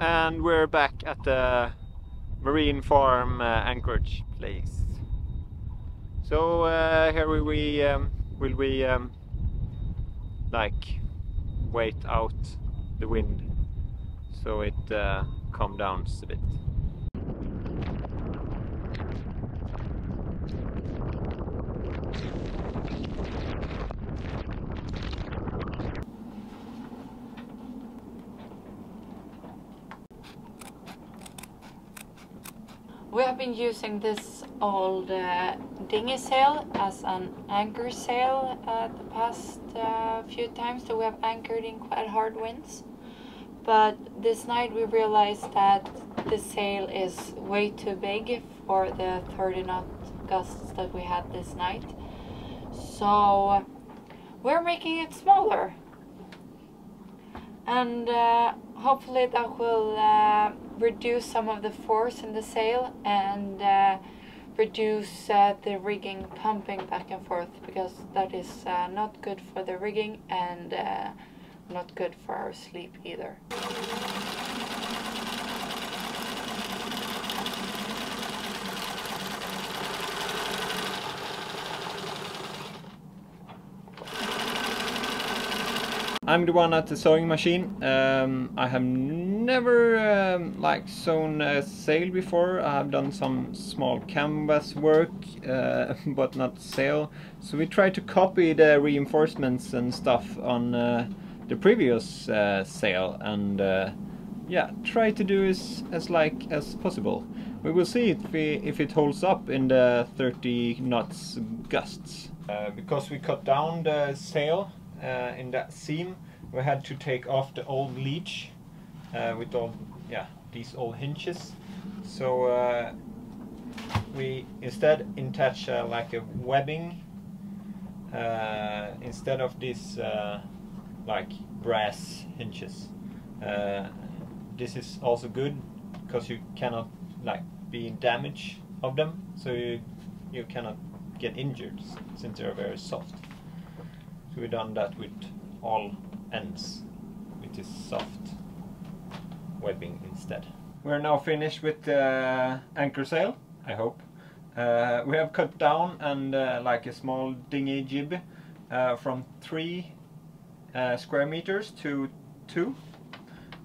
and we're back at the marine farm uh, anchorage place. So uh, here we, um, will we um, like wait out the wind so it uh, calm down a bit. We have been using this old uh, dinghy sail as an anchor sail uh, the past uh, few times that we have anchored in quite hard winds. But this night we realized that the sail is way too big for the 30 knot gusts that we had this night. So we're making it smaller. And uh, hopefully that will uh, reduce some of the force in the sail and uh, reduce uh, the rigging pumping back and forth because that is uh, not good for the rigging and uh, not good for our sleep either. I'm the one at the sewing machine. Um, I have never um, like sewn a sail before. I have done some small canvas work, uh, but not sail. So we try to copy the reinforcements and stuff on uh, the previous uh, sail, and uh, yeah, try to do as as like as possible. We will see if we, if it holds up in the 30 knots gusts. Uh, because we cut down the sail uh, in that seam we had to take off the old leech uh, with all yeah these old hinges. So uh, we instead attach uh, like a webbing uh, instead of these uh, like brass hinges. This is also good because you cannot like be in damage of them so you, you cannot get injured since they're very soft so we done that with all ends with this soft webbing instead. We're now finished with the anchor sail, I hope. Uh, we have cut down and uh, like a small dinghy jib uh, from 3 uh, square meters to 2.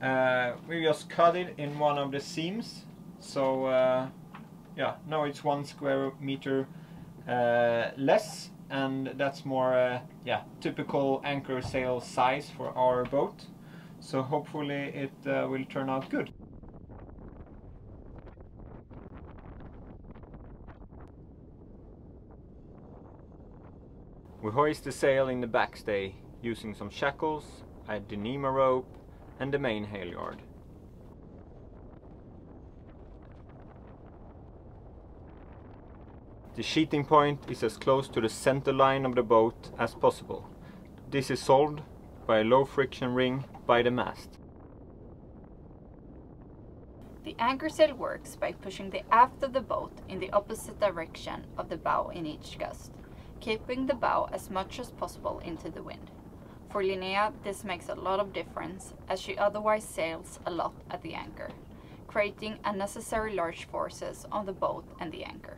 Uh, we just cut it in one of the seams so uh, yeah now it's one square meter less and that's more uh, yeah typical anchor sail size for our boat. So hopefully it uh, will turn out good. We hoist the sail in the backstay using some shackles a Dyneema rope and the main halyard The sheeting point is as close to the center line of the boat as possible. This is solved by a low friction ring by the mast. The anchor sail works by pushing the aft of the boat in the opposite direction of the bow in each gust, keeping the bow as much as possible into the wind. For Linnea, this makes a lot of difference as she otherwise sails a lot at the anchor, creating unnecessary large forces on the boat and the anchor.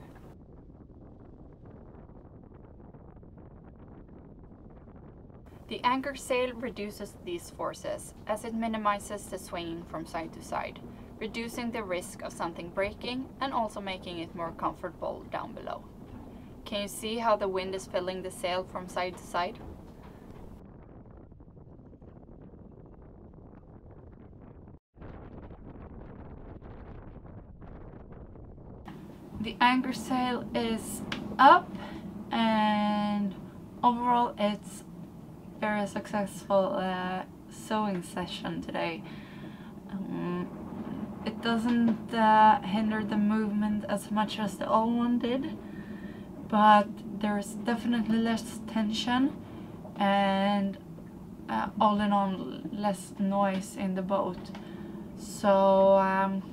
The anchor sail reduces these forces as it minimizes the swinging from side to side, reducing the risk of something breaking and also making it more comfortable down below. Can you see how the wind is filling the sail from side to side? The anchor sail is up and overall it's very successful uh, sewing session today. Um, it doesn't uh, hinder the movement as much as the old one did, but there's definitely less tension and uh, all in all less noise in the boat. So um,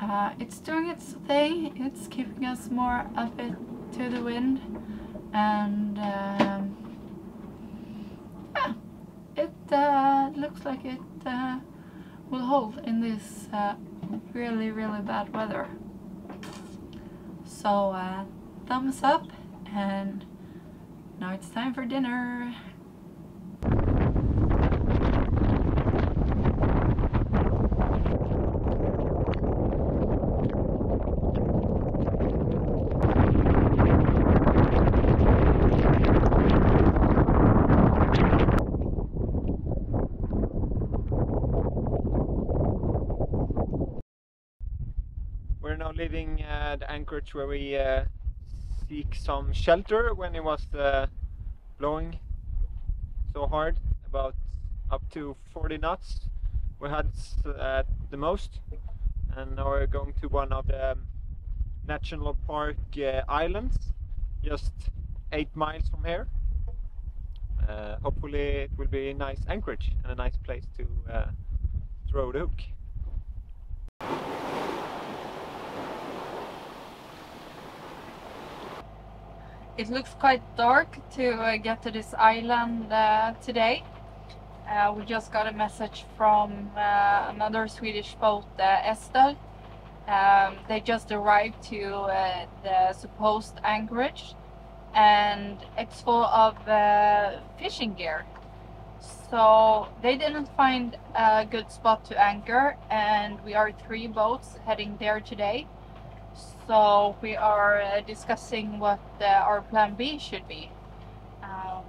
uh, it's doing its thing, it's keeping us more up it to the wind and um, it uh, looks like it uh, will hold in this uh, really really bad weather. So uh, thumbs up and now it's time for dinner. We're now leaving uh, the anchorage where we uh, seek some shelter when it was uh, blowing so hard, about up to 40 knots. We had uh, the most, and now we're going to one of the um, national park islands, just eight miles from here. Uh, hopefully, it will be a nice anchorage and a nice place to uh, throw the hook. It looks quite dark to uh, get to this island uh, today. Uh, we just got a message from uh, another Swedish boat, uh, Estel. Um, they just arrived to uh, the supposed anchorage and it's full of uh, fishing gear. So they didn't find a good spot to anchor and we are three boats heading there today. So we are uh, discussing what uh, our plan B should be. Um,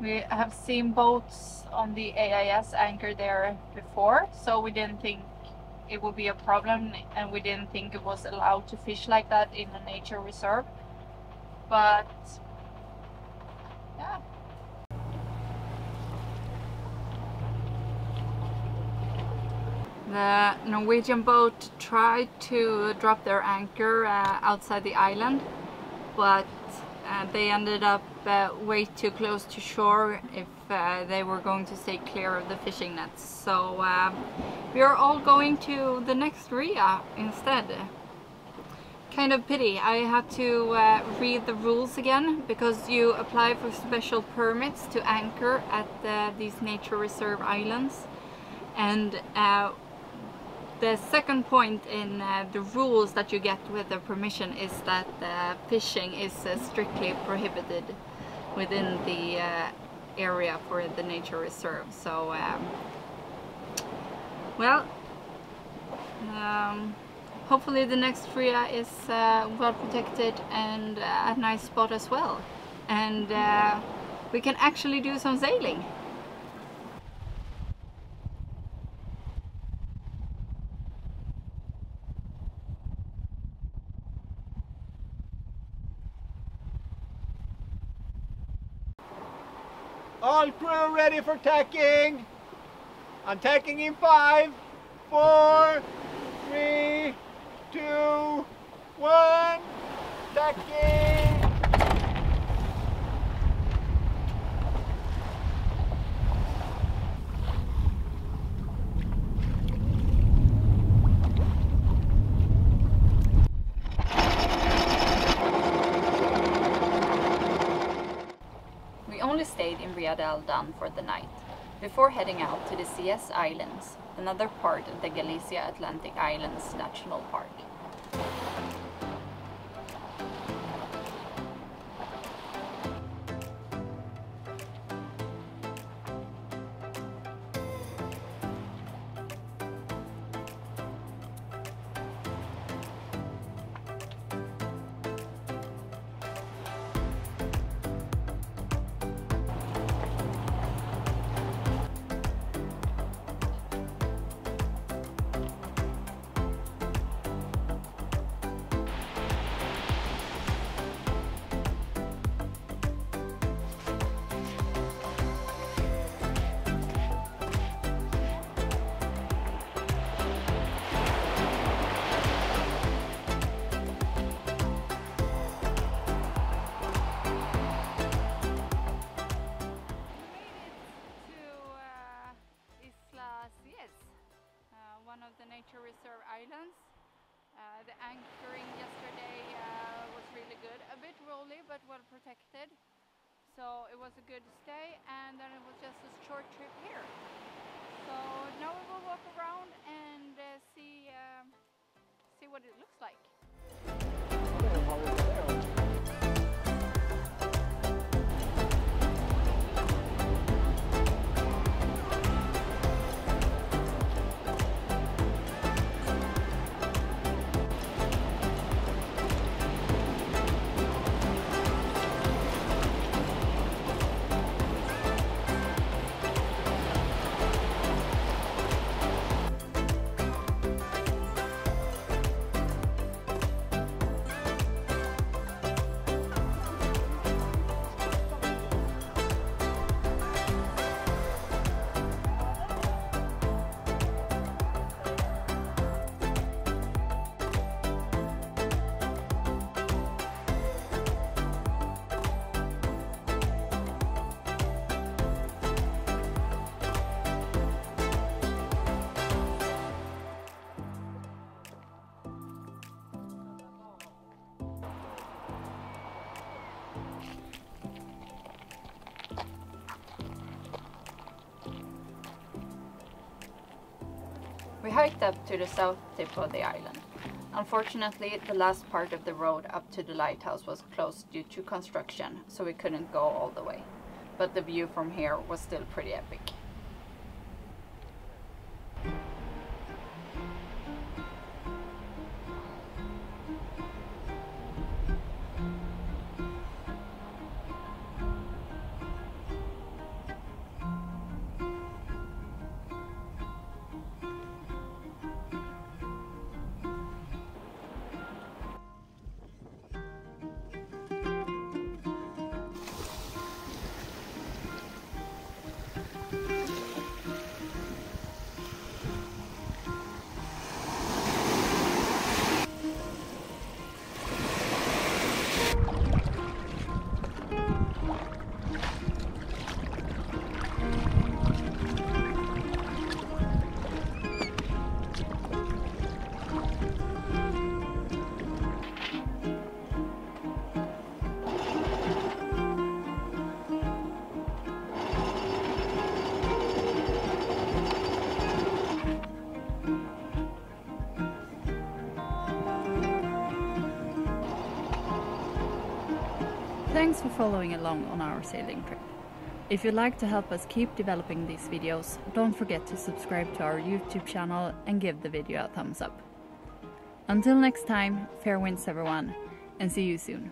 we have seen boats on the AIS anchor there before, so we didn't think it would be a problem and we didn't think it was allowed to fish like that in a nature reserve. But yeah. The Norwegian boat tried to drop their anchor uh, outside the island, but uh, they ended up uh, way too close to shore if uh, they were going to stay clear of the fishing nets. So uh, we are all going to the next RIA instead. Kind of pity, I had to uh, read the rules again because you apply for special permits to anchor at these nature reserve islands and the second point in uh, the rules that you get with the permission is that uh, fishing is uh, strictly prohibited within the uh, area for the nature reserve. So, um, well, um, hopefully the next RIA is uh, well protected and uh, a nice spot as well. And we can actually do some sailing. All crew ready for tacking. I'm tacking in five, four, three, two, one. Tacking. We only de Aldán for the night, before heading out to the Cíes Islands, another part of the Galicia Atlantic Islands National Park. one of the nature reserve islands. Uh, the anchoring yesterday uh, was really good. A bit rolly, but well protected. So it was a good stay, and then it was just a short trip here. So now we will walk around and uh, see um, see what it looks like. Hiked up to the south tip of the island. Unfortunately, the last part of the road up to the lighthouse was closed due to construction, so we couldn't go all the way. But the view from here was still pretty epic. Thanks for following along on our sailing trip. If you'd like to help us keep developing these videos, don't forget to subscribe to our YouTube channel and give the video a thumbs up. Until next time, fair winds everyone, and see you soon.